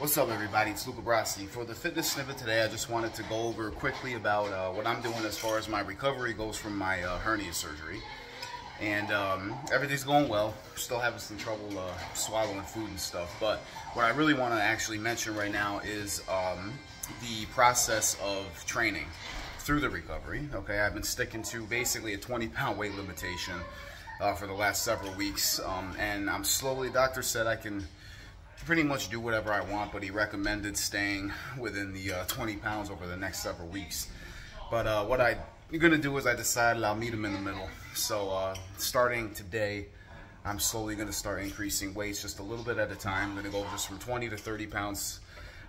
What's up, everybody? It's Luca Brassy. For the fitness snippet today, I just wanted to go over quickly about uh, what I'm doing as far as my recovery goes from my uh, hernia surgery. And um, everything's going well. Still having some trouble uh, swallowing food and stuff. But what I really want to actually mention right now is um, the process of training through the recovery. Okay, I've been sticking to basically a 20 pound weight limitation uh, for the last several weeks. Um, and I'm slowly, doctor said I can pretty much do whatever I want, but he recommended staying within the uh, 20 pounds over the next several weeks. But uh, what I'm gonna do is I decided I'll meet him in the middle. So uh, starting today, I'm slowly gonna start increasing weights just a little bit at a time. I'm gonna go just from 20 to 30 pounds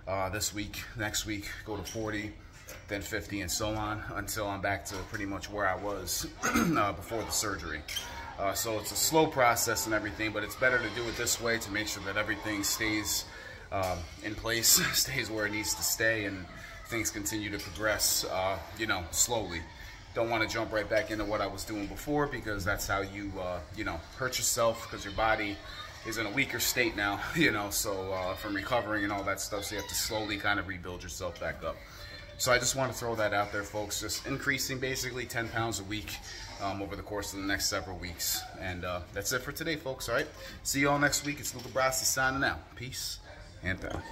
uh, this week. Next week, go to 40, then 50, and so on until I'm back to pretty much where I was uh, before the surgery. Uh, so it's a slow process and everything, but it's better to do it this way to make sure that everything stays um, in place, stays where it needs to stay, and things continue to progress, uh, you know, slowly. Don't want to jump right back into what I was doing before because that's how you, uh, you know, hurt yourself because your body is in a weaker state now, you know, so uh, from recovering and all that stuff, so you have to slowly kind of rebuild yourself back up. So I just want to throw that out there, folks. Just increasing basically 10 pounds a week um, over the course of the next several weeks. And uh, that's it for today, folks. All right. See you all next week. It's Luca Brassy signing out. Peace and out.